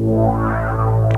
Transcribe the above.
Wow.